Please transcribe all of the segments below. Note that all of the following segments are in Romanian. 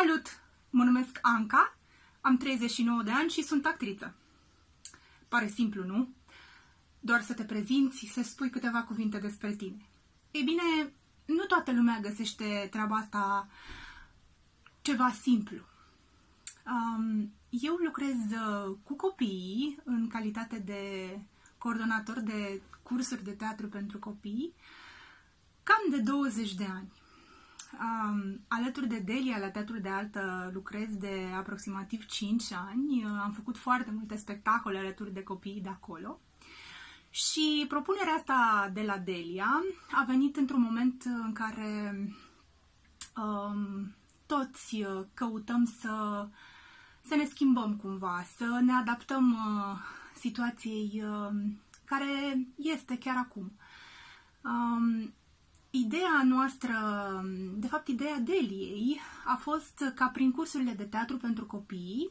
Salut! Mă numesc Anca, am 39 de ani și sunt actriță. Pare simplu, nu? Doar să te prezinți, să spui câteva cuvinte despre tine. Ei bine, nu toată lumea găsește treaba asta ceva simplu. Um, eu lucrez uh, cu copiii în calitate de coordonator de cursuri de teatru pentru copii cam de 20 de ani. Um, alături de Delia, la Teatrul de Altă, lucrez de aproximativ 5 ani. Am făcut foarte multe spectacole alături de copiii de acolo. Și propunerea asta de la Delia a venit într-un moment în care um, toți căutăm să, să ne schimbăm cumva, să ne adaptăm uh, situației uh, care este chiar acum. Um, Ideea noastră, de fapt ideea Deliei, a fost ca prin cursurile de teatru pentru copii,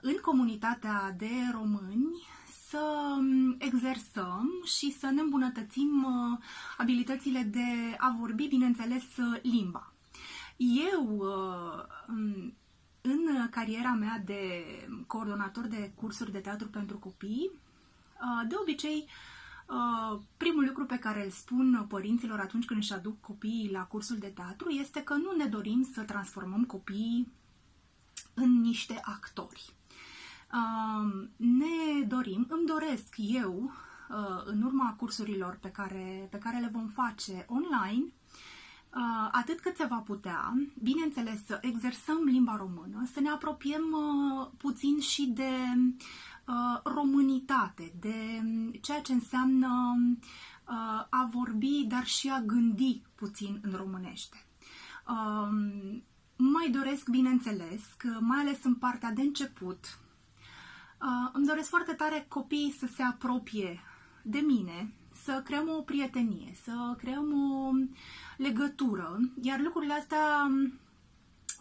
în comunitatea de români, să exersăm și să ne îmbunătățim abilitățile de a vorbi, bineînțeles, limba. Eu, în cariera mea de coordonator de cursuri de teatru pentru copii, de obicei, Uh, primul lucru pe care îl spun părinților atunci când își aduc copiii la cursul de teatru este că nu ne dorim să transformăm copiii în niște actori. Uh, ne dorim, îmi doresc eu, uh, în urma cursurilor pe care, pe care le vom face online, atât cât se va putea, bineînțeles, să exersăm limba română, să ne apropiem puțin și de Uh, românitate, de ceea ce înseamnă uh, a vorbi, dar și a gândi puțin în românește. Uh, mai doresc, bineînțeles, că mai ales în partea de început, îmi doresc foarte tare copiii să se apropie de mine, să creăm o prietenie, să creăm o legătură, iar lucrurile astea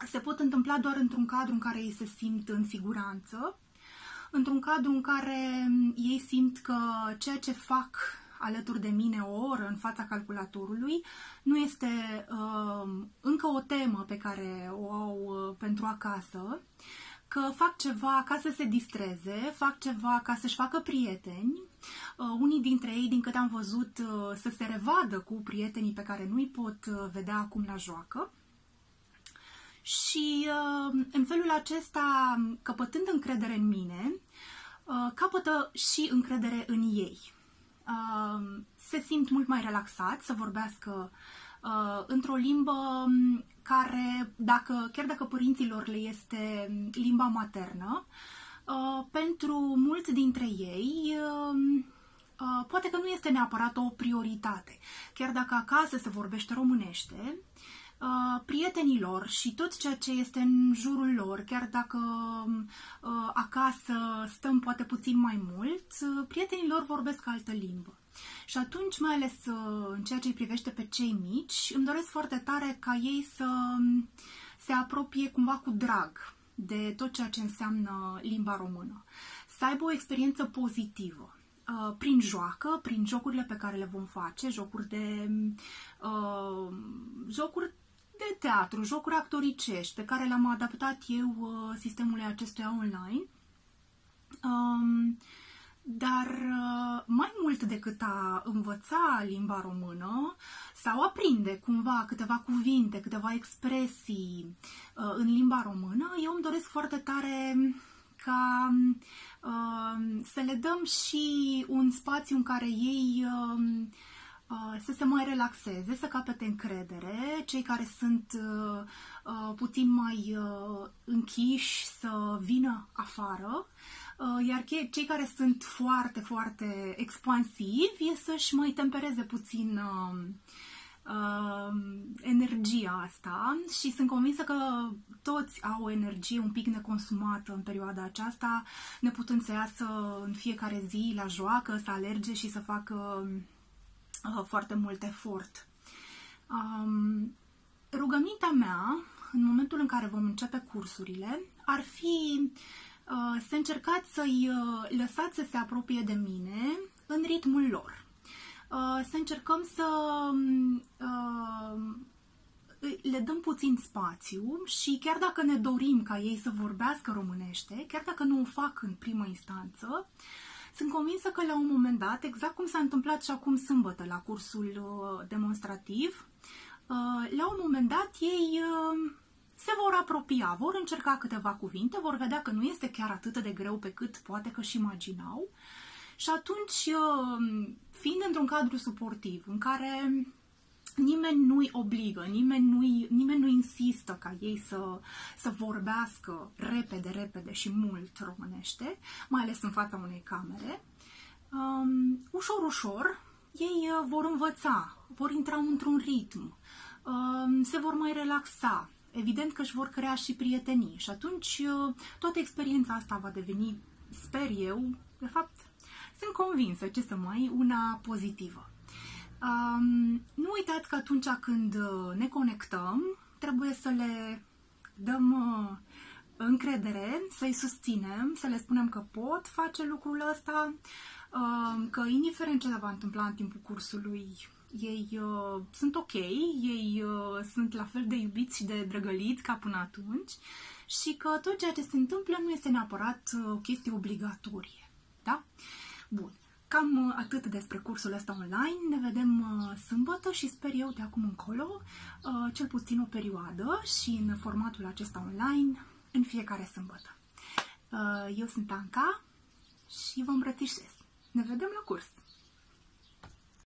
se pot întâmpla doar într-un cadru în care ei se simt în siguranță într-un cadru în care ei simt că ceea ce fac alături de mine o oră în fața calculatorului nu este uh, încă o temă pe care o au uh, pentru acasă, că fac ceva ca să se distreze, fac ceva ca să-și facă prieteni. Uh, unii dintre ei, din câte am văzut, uh, să se revadă cu prietenii pe care nu-i pot uh, vedea acum la joacă și uh, în felul acesta, căpătând încredere în mine, uh, capătă și încredere în ei. Uh, se simt mult mai relaxați să vorbească într-o limbă care, dacă, chiar dacă părinților le este limba maternă, pentru mulți dintre ei poate că nu este neapărat o prioritate. Chiar dacă acasă se vorbește românește, uh, prietenilor și tot ceea ce este în jurul lor, chiar dacă uh, acasă stăm poate puțin mai mult, uh, prietenilor vorbesc altă limbă. Și atunci, mai ales uh, în ceea ce îi privește pe cei mici, îmi doresc foarte tare ca ei să um, se apropie cumva cu drag de tot ceea ce înseamnă limba română. Să aibă o experiență pozitivă uh, prin joacă, prin jocurile pe care le vom face, jocuri de uh, jocuri de teatru, jocuri actoricești pe care le-am adaptat eu uh, sistemului acestuia online. Um, dar uh, mai mult decât a învăța limba română sau a prinde cumva câteva cuvinte, câteva expresii uh, în limba română, eu îmi doresc foarte tare ca uh, să le dăm și un spațiu în care ei uh, Uh, să se mai relaxeze, să capete încredere, cei care sunt uh, uh, puțin mai închiși să vină afară, iar cei care sunt foarte, foarte expansivi e să-și mai tempereze puțin energia asta. Și sunt convinsă că toți au o energie un pic neconsumată în perioada aceasta, neputând să iasă în fiecare zi la joacă, să alerge și să facă uh, foarte mult efort. Um, rugămintea mea, în momentul în care vom începe cursurile, ar fi uh, să încercați să-i uh, lăsați să se apropie de mine în ritmul lor. Uh, să încercăm să uh, le dăm puțin spațiu și chiar dacă ne dorim ca ei să vorbească românește, chiar dacă nu o fac în primă instanță, sunt convinsă că la un moment dat, exact cum s-a întâmplat și acum sâmbătă la cursul uh, demonstrativ, uh, la un moment dat ei uh, se vor apropia, vor încerca câteva cuvinte, vor vedea că nu este chiar atât de greu pe cât poate că și imaginau. Și atunci, fiind într-un cadru suportiv în care nimeni nu-i obligă, nimeni nu-i, nimeni nu insistă ca ei să, să vorbească repede, repede și mult românește, mai ales în fața unei camere, um, ușor, ușor, ei uh, vor învăța, vor intra într-un ritm, um, se vor mai relaxa, evident că își vor crea și prietenii și atunci uh, toată experiența asta va deveni, sper eu, de fapt, sunt convinsă ce să mai, una pozitivă. Um, nu uitați că atunci când uh, ne conectăm, trebuie să le dăm uh, încredere, să-i susținem, să le spunem că pot face lucrul ăsta, uh, că indiferent ce se va întâmpla în timpul cursului, ei uh, sunt ok, ei uh, sunt la fel de iubiți și de drăgăliți ca până atunci și că tot ceea ce se întâmplă nu este neapărat uh, o chestie obligatorie. Da? Bun. Cam uh, atât despre cursul ăsta online. Ne vedem uh, sâmbătă și sper eu de acum încolo, uh, cel puțin o perioadă și în formatul acesta online, în fiecare sâmbătă. Eu sunt Anca și vă îmbrățișez. Ne vedem la curs!